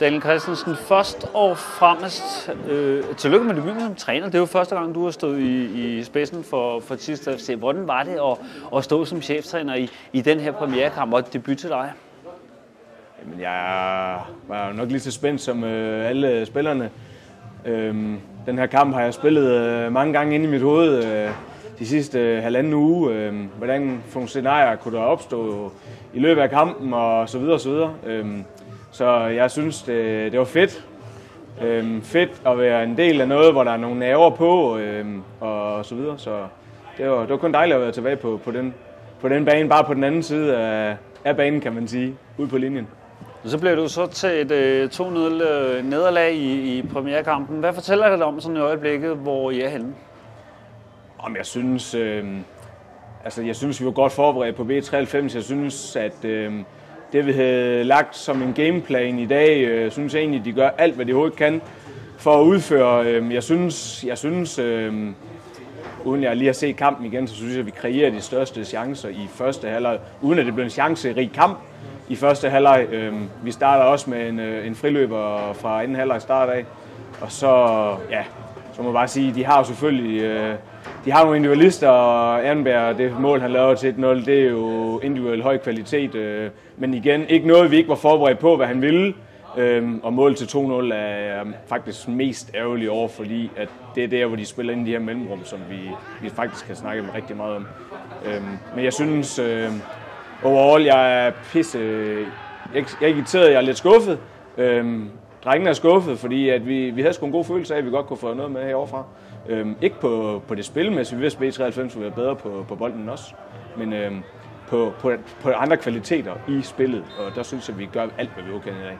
Daniel Christensen, først og fremmest øh, tillykke med debuten som træner. Det er jo første gang, du har stået i, i spidsen for, for Tiste FC. Hvordan var det at, at stå som cheftræner i, i den her premierekamp og debut til dig? Jamen, jeg var nok lige så spændt som øh, alle spillerne. Øhm, den her kamp har jeg spillet øh, mange gange inde i mit hoved øh, de sidste øh, halvanden uge. Øh, hvordan nogle scenarier kunne der opstå i løbet af kampen og så videre og så videre. Øh, så jeg synes, det, det var fedt. Øh, fedt at være en del af noget, hvor der er nogle nerver på øh, og så videre. Så det var, det var kun dejligt at være tilbage på, på, den, på den bane, bare på den anden side af, af banen, kan man sige, ude på linjen. Så blev du så til et øh, 2-0 øh, nederlag i, i premierkampen. Hvad fortæller det om sådan i øjeblikket, hvor I er henne? Om jeg synes, øh, altså jeg synes, vi var godt forberedt på B93. Jeg synes, at øh, det vi havde lagt som en gameplan i dag, øh, synes jeg egentlig, de gør alt, hvad de overhovedet kan for at udføre. Øh, jeg synes, jeg synes øh, uden jeg lige har set kampen igen, så synes jeg, at vi kreerer de største chancer i første halvleg, uden at det blev en chancerig kamp i første halvleg. Øh, vi starter også med en, øh, en friløber fra anden halvleg start af. Og så, ja, så må jeg bare sige, de har jo selvfølgelig, øh, de har nogle individualister, og Ernberg, det mål han lavede til 1-0, det er jo individuel høj kvalitet. Øh, men igen, ikke noget, vi ikke var forberedt på, hvad han ville. Øhm, og mål til 2-0 er øhm, faktisk mest ærgerlig over, fordi at det er der, hvor de spiller ind i de her mellemrum, som vi, vi faktisk kan snakke rigtig meget om. Øhm, men jeg synes, øh, overall, jeg er pisse... Øh, jeg, jeg er irriteret, jeg er lidt skuffet. Øhm, drengene er skuffet, fordi at vi, vi havde sgu en god følelse af, at vi godt kunne få noget med heroverfra. Øhm, ikke på, på det spilmæssige, vi vidste, at B93 ville være bedre på, på bolden også, men øhm, på, på, på andre kvaliteter i spillet, og der synes jeg, at vi gør alt, hvad vi kan i dag.